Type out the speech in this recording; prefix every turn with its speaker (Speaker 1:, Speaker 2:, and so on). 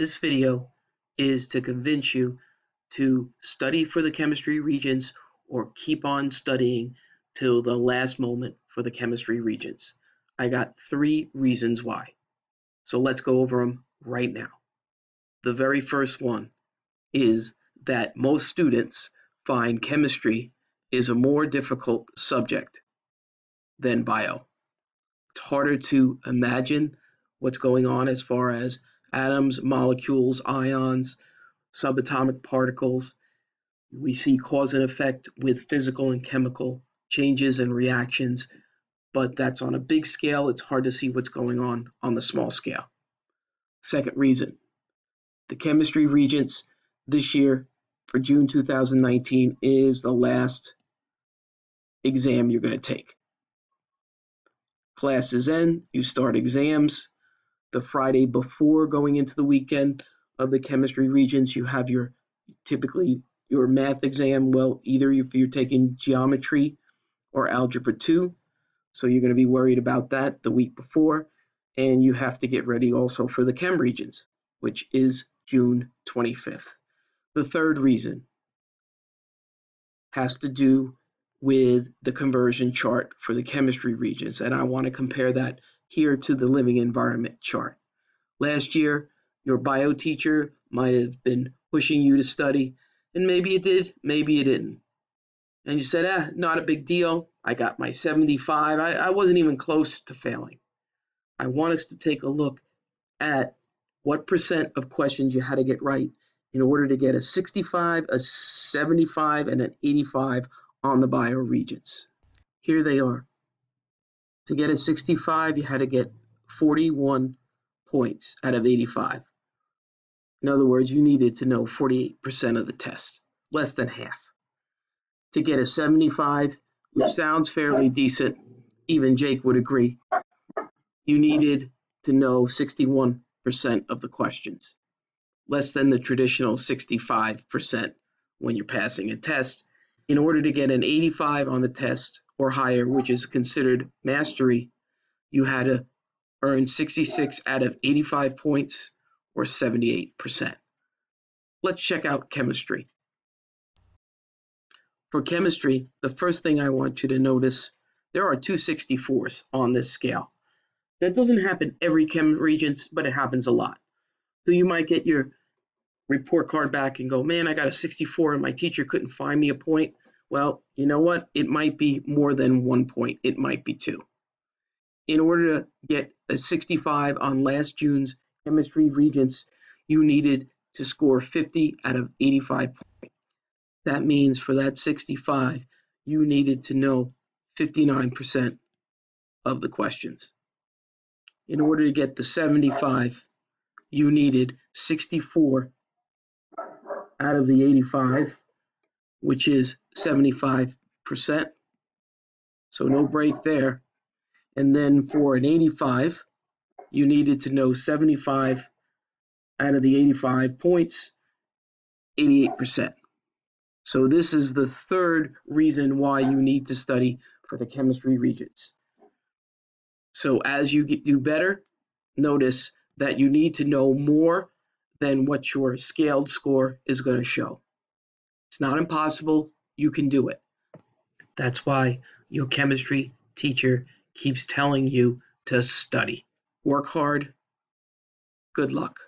Speaker 1: This video is to convince you to study for the chemistry regents or keep on studying till the last moment for the chemistry regents. I got three reasons why. So let's go over them right now. The very first one is that most students find chemistry is a more difficult subject than bio. It's harder to imagine what's going on as far as atoms, molecules, ions, subatomic particles. We see cause and effect with physical and chemical changes and reactions, but that's on a big scale. It's hard to see what's going on on the small scale. Second reason, the chemistry regents this year for June 2019 is the last exam you're going to take. Classes end, you start exams. The Friday before going into the weekend of the chemistry regents. you have your typically your math exam. Well, either if you're taking geometry or algebra 2, so you're going to be worried about that the week before. And you have to get ready also for the chem regents, which is June 25th. The third reason has to do with the conversion chart for the chemistry regents. and I want to compare that here to the living environment chart. Last year, your bio teacher might have been pushing you to study, and maybe it did, maybe it didn't. And you said, ah, not a big deal. I got my 75. I, I wasn't even close to failing. I want us to take a look at what percent of questions you had to get right in order to get a 65, a 75, and an 85 on the bio regents. Here they are. To get a 65, you had to get 41 points out of 85. In other words, you needed to know 48% of the test, less than half. To get a 75, which sounds fairly decent, even Jake would agree, you needed to know 61% of the questions, less than the traditional 65% when you're passing a test. In order to get an 85 on the test or higher, which is considered mastery, you had to earn 66 out of 85 points or 78%. Let's check out chemistry. For chemistry, the first thing I want you to notice, there are two 64s on this scale. That doesn't happen every chem regents, but it happens a lot. So you might get your report card back and go, man, I got a 64 and my teacher couldn't find me a point. Well, you know what? It might be more than one point. It might be two. In order to get a 65 on last June's chemistry regents, you needed to score 50 out of 85 points. That means for that 65, you needed to know 59% of the questions. In order to get the 75, you needed 64 out of the 85, which is 75%. So no break there. And then for an 85, you needed to know 75 out of the 85 points, 88%. So this is the third reason why you need to study for the chemistry regents. So as you get, do better, notice that you need to know more than what your scaled score is going to show. It's not impossible. You can do it. That's why your chemistry teacher keeps telling you to study. Work hard. Good luck.